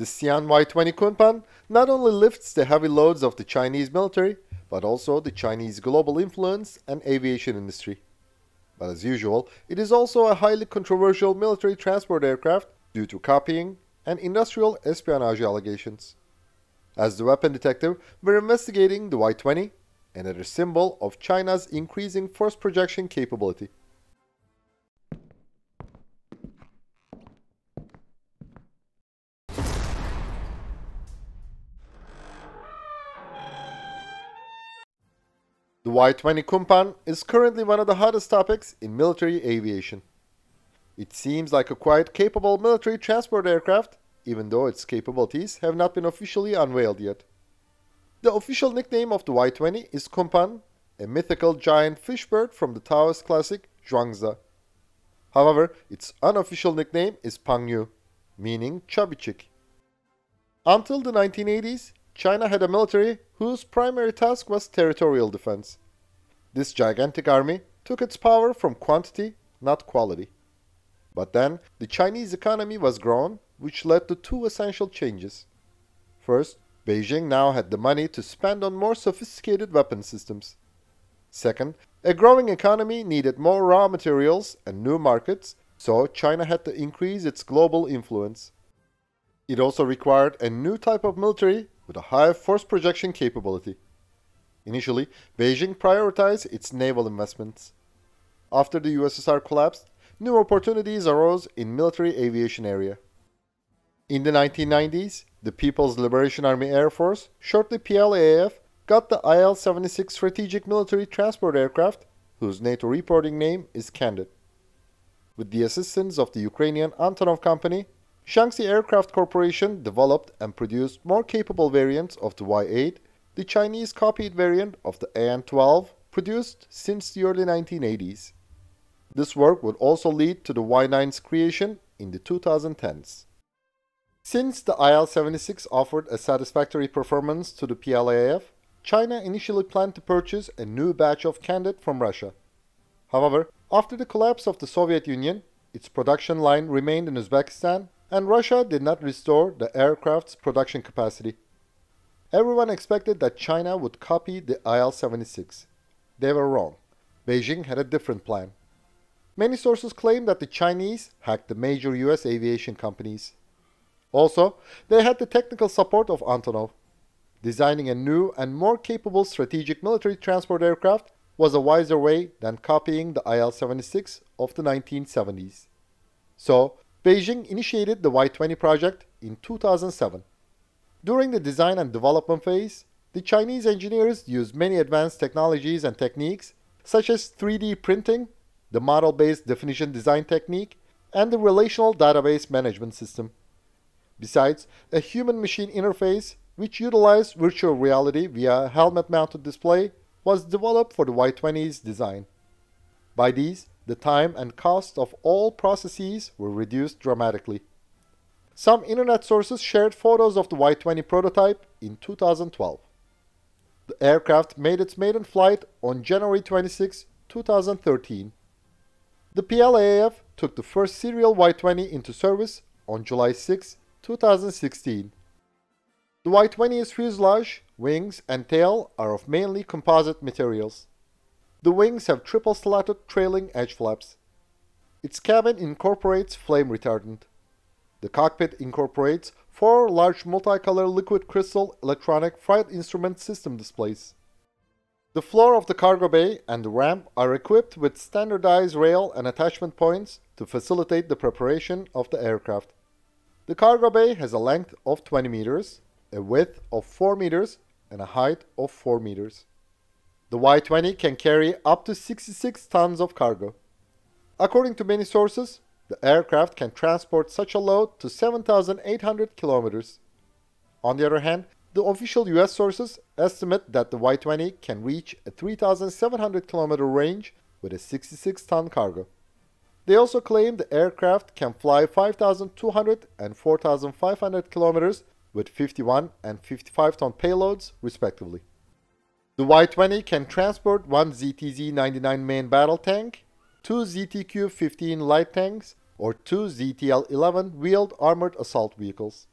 The Xi'an Y-20 Kunpeng not only lifts the heavy loads of the Chinese military, but also the Chinese global influence and aviation industry. But as usual, it is also a highly controversial military transport aircraft due to copying and industrial espionage allegations. As the weapon detective, we're investigating the Y-20, another symbol of China's increasing force projection capability. The Y-20 Kunpeng is currently one of the hottest topics in military aviation. It seems like a quite capable military transport aircraft, even though its capabilities have not been officially unveiled yet. The official nickname of the Y-20 is Kunpeng, a mythical giant fish bird from the Taoist classic Zhuangzi. However, its unofficial nickname is Pengyu, meaning chubby chick. Until the 1980s, China had a military whose primary task was territorial defense. This gigantic army took its power from quantity, not quality. But then, the Chinese economy was grown, which led to two essential changes. First, Beijing now had the money to spend on more sophisticated weapon systems. Second, a growing economy needed more raw materials and new markets, so China had to increase its global influence. It also required a new type of military with a high force projection capability. Initially, Beijing prioritized its naval investments. After the USSR collapsed, new opportunities arose in military aviation area. In the 1990s, the People's Liberation Army Air Force, shortly PLAAF, got the IL-76 strategic military transport aircraft, whose NATO reporting name is Candid. With the assistance of the Ukrainian Antonov company, Shaanxi Aircraft Corporation developed and produced more capable variants of the Y-8, the Chinese copied variant of the AN-12 produced since the early 1980s. This work would also lead to the Y-9's creation in the 2010s. Since the IL-76 offered a satisfactory performance to the PLAAF, China initially planned to purchase a new batch of Candid from Russia. However, after the collapse of the Soviet Union, its production line remained in Uzbekistan and Russia did not restore the aircraft's production capacity. Everyone expected that China would copy the IL-76. They were wrong. Beijing had a different plan. Many sources claim that the Chinese hacked the major US aviation companies. Also, they had the technical support of Antonov. Designing a new and more capable strategic military transport aircraft was a wiser way than copying the IL-76 of the 1970s. So, Beijing initiated the Y-20 project in 2007. During the design and development phase, the Chinese engineers used many advanced technologies and techniques such as 3D printing, the model-based definition design technique, and the relational database management system. Besides, a human-machine interface, which utilized virtual reality via a helmet-mounted display, was developed for the Y-20's design. By these, the time and cost of all processes were reduced dramatically. Some internet sources shared photos of the Y-20 prototype in 2012. The aircraft made its maiden flight on January 26, 2013. The PLAAF took the first serial Y-20 into service on July 6, 2016. The Y-20's fuselage, wings, and tail are of mainly composite materials. The wings have triple slatted trailing edge flaps. Its cabin incorporates flame retardant. The cockpit incorporates four large multicolor liquid crystal electronic flight instrument system displays. The floor of the cargo bay and the ramp are equipped with standardized rail and attachment points to facilitate the preparation of the aircraft. The cargo bay has a length of 20 meters, a width of 4 meters, and a height of 4 meters. The Y-20 can carry up to 66 tons of cargo. According to many sources, the aircraft can transport such a load to 7,800 kilometers. On the other hand, the official US sources estimate that the Y-20 can reach a 3,700 kilometer range with a 66 ton cargo. They also claim the aircraft can fly 5,200 and 4,500 kilometers with 51 and 55 ton payloads, respectively. The Y-20 can transport one ZTZ-99 main battle tank, two ZTQ-15 light tanks, or two ZTL-11 wheeled armored assault vehicles.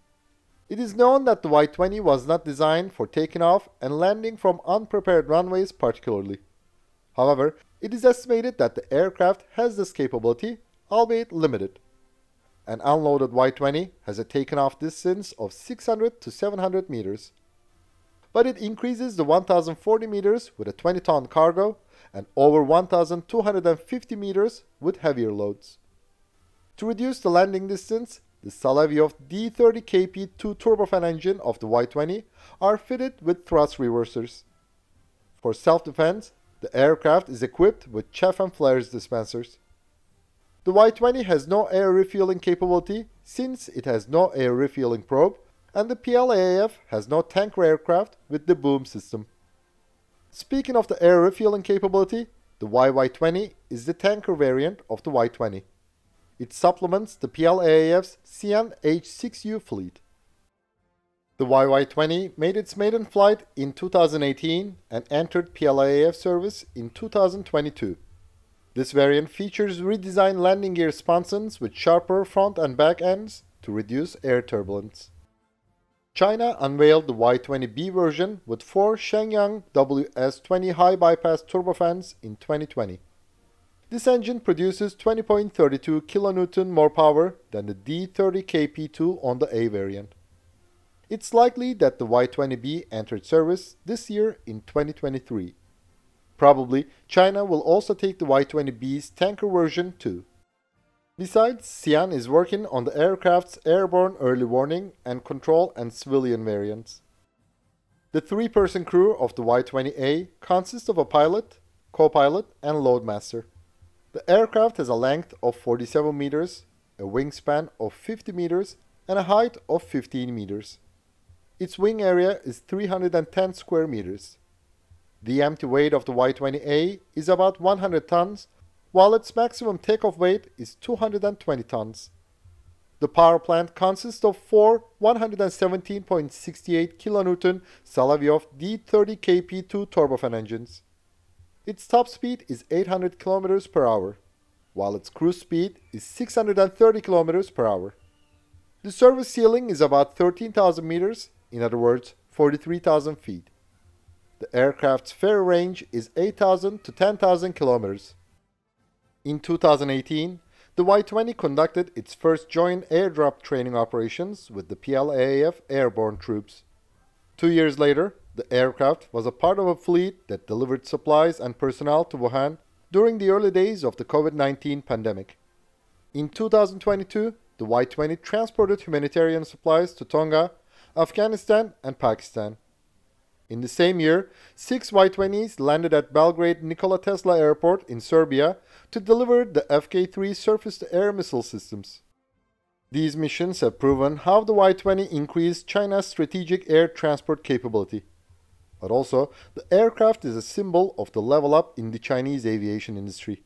It is known that the Y-20 was not designed for taking off and landing from unprepared runways particularly. However, it is estimated that the aircraft has this capability, albeit limited. An unloaded Y-20 has a takeoff distance of 600 to 700 meters. But it increases to 1040 meters with a 20-ton cargo and over 1250 meters with heavier loads. To reduce the landing distance, the Solovyov D30KP2 turbofan engine of the Y-20 are fitted with thrust reversers. For self-defense, the aircraft is equipped with chaff and flares dispensers. The Y-20 has no air refueling capability since it has no air refueling probe and the PLAAF has no tanker aircraft with the boom system. Speaking of the air refueling capability, the YY-20 is the tanker variant of the Y-20. It supplements the PLAAF's Xi'an H-6U fleet. The YY-20 made its maiden flight in 2018 and entered PLAAF service in 2022. This variant features redesigned landing gear sponsons with sharper front and back ends to reduce air turbulence. China unveiled the Y20B version with four Shenyang WS20 high bypass turbofans in 2020. This engine produces 20.32 kN more power than the D30KP2 on the A variant. It's likely that the Y20B entered service this year in 2023. Probably, China will also take the Y-20B's tanker version too. Besides, Xi'an is working on the aircraft's airborne early warning and control and civilian variants. The three-person crew of the Y-20A consists of a pilot, co-pilot, and loadmaster. The aircraft has a length of 47 meters, a wingspan of 50 meters, and a height of 15 meters. Its wing area is 310 square meters. The empty weight of the Y-20A is about 100 tons, while its maximum takeoff weight is 220 tons. The power plant consists of four 117.68 kN Solovyov D30KP2 turbofan engines. Its top speed is 800 km per hour, while its cruise speed is 630 km per hour. The service ceiling is about 13,000 meters, in other words, 43,000 feet. The aircraft's ferry range is 8,000 to 10,000 kilometers. In 2018, the Y-20 conducted its first joint airdrop training operations with the PLAAF airborne troops. Two years later, the aircraft was a part of a fleet that delivered supplies and personnel to Wuhan during the early days of the COVID-19 pandemic. In 2022, the Y-20 transported humanitarian supplies to Tonga, Afghanistan, and Pakistan. In the same year, six Y-20s landed at Belgrade Nikola Tesla Airport in Serbia to deliver the FK-3 surface-to-air missile systems. These missions have proven how the Y-20 increased China's strategic air transport capability. But also, the aircraft is a symbol of the level up in the Chinese aviation industry.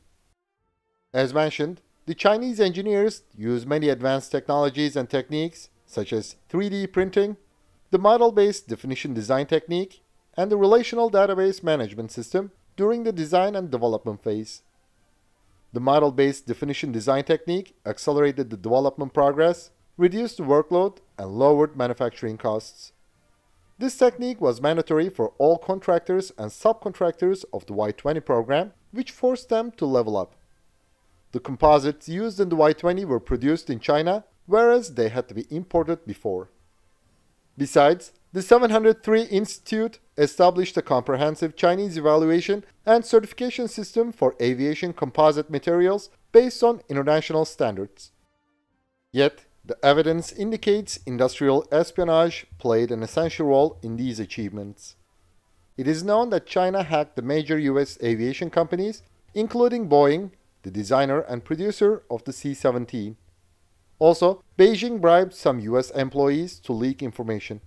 As mentioned, the Chinese engineers use many advanced technologies and techniques such as 3D printing, the model-based definition design technique, and the relational database management system during the design and development phase. The model-based definition design technique accelerated the development progress, reduced the workload, and lowered manufacturing costs. This technique was mandatory for all contractors and subcontractors of the Y-20 program, which forced them to level up. The composites used in the Y-20 were produced in China, whereas they had to be imported before. Besides, the 703 Institute established a comprehensive Chinese evaluation and certification system for aviation composite materials based on international standards. Yet, the evidence indicates industrial espionage played an essential role in these achievements. It is known that China hacked the major US aviation companies, including Boeing, the designer and producer of the C-17. Also, Beijing bribed some US employees to leak information.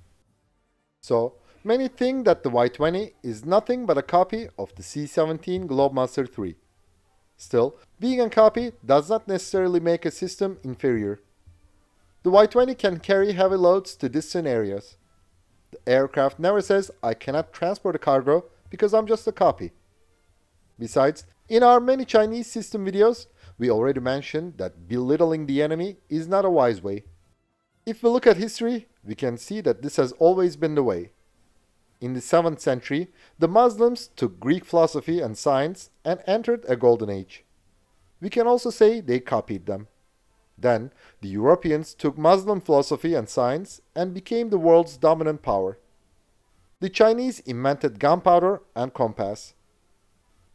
So, many think that the Y-20 is nothing but a copy of the C-17 Globemaster III. Still, being a copy does not necessarily make a system inferior. The Y-20 can carry heavy loads to distant areas. The aircraft never says, I cannot transport a cargo because I'm just a copy. Besides, in our many Chinese system videos, we already mentioned that belittling the enemy is not a wise way. If we look at history, we can see that this has always been the way. In the 7th century, the Muslims took Greek philosophy and science and entered a golden age. We can also say they copied them. Then, the Europeans took Muslim philosophy and science and became the world's dominant power. The Chinese invented gunpowder and compass.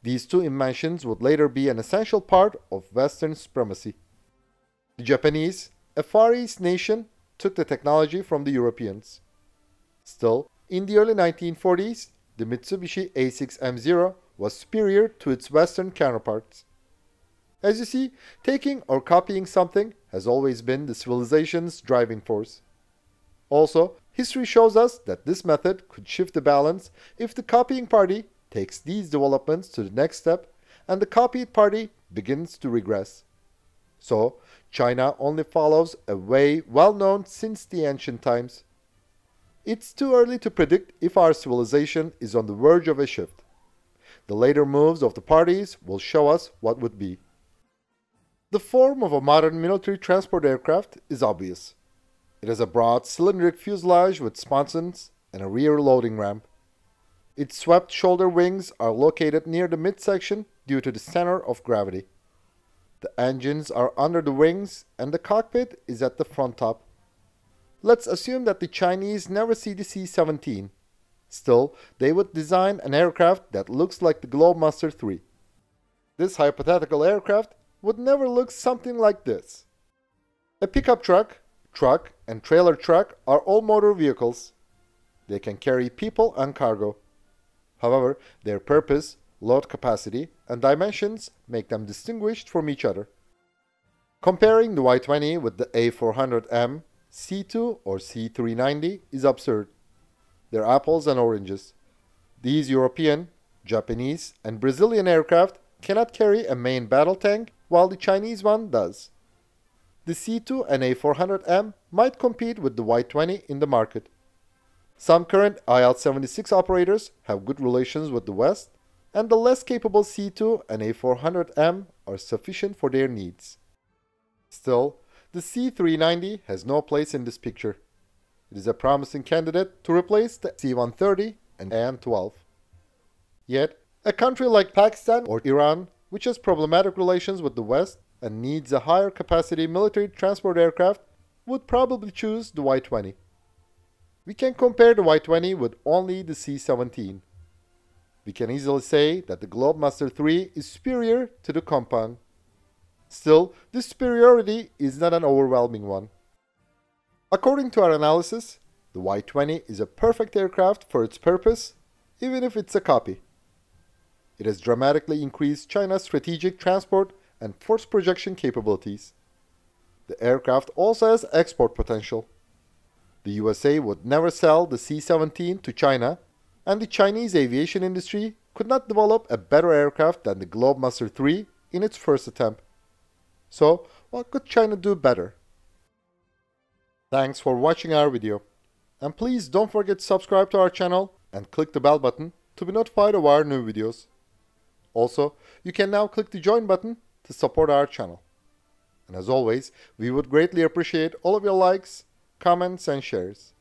These two inventions would later be an essential part of Western supremacy. The Japanese, a Far East nation, took the technology from the Europeans. Still, in the early 1940s, the Mitsubishi A6M0 was superior to its Western counterparts. As you see, taking or copying something has always been the civilization's driving force. Also, history shows us that this method could shift the balance if the copying party takes these developments to the next step and the copied party begins to regress. So, China only follows a way well known since the ancient times. It's too early to predict if our civilization is on the verge of a shift. The later moves of the parties will show us what would be. The form of a modern military transport aircraft is obvious. It has a broad cylindric fuselage with sponsons and a rear loading ramp. Its swept shoulder wings are located near the midsection due to the center of gravity. The engines are under the wings and the cockpit is at the front top. Let's assume that the Chinese never see the C-17. Still, they would design an aircraft that looks like the Globemaster III. This hypothetical aircraft would never look something like this. A pickup truck, truck, and trailer truck are all motor vehicles. They can carry people and cargo. However, their purpose, load capacity, and dimensions make them distinguished from each other. Comparing the Y-20 with the A400M, C2 or C390 is absurd. They're apples and oranges. These European, Japanese, and Brazilian aircraft cannot carry a main battle tank while the Chinese one does. The C2 and A400M might compete with the Y20 in the market. Some current IL-76 operators have good relations with the West, and the less capable C2 and A400M are sufficient for their needs. Still, the C390 has no place in this picture. It is a promising candidate to replace the C-130 and AN-12. Yet, a country like Pakistan or Iran which has problematic relations with the West and needs a higher capacity military transport aircraft, would probably choose the Y-20. We can compare the Y-20 with only the C-17. We can easily say that the Globemaster III is superior to the Kunpeng. Still, this superiority is not an overwhelming one. According to our analysis, the Y-20 is a perfect aircraft for its purpose, even if it's a copy. It has dramatically increased China's strategic transport and force projection capabilities. The aircraft also has export potential. The USA would never sell the C-17 to China, and the Chinese aviation industry could not develop a better aircraft than the Globemaster III in its first attempt. So, what could China do better? Thanks for watching our video. And please don't forget to subscribe to our channel and click the bell button to be notified of our new videos. Also, you can now click the join button to support our channel. And as always, we would greatly appreciate all of your likes, comments and shares.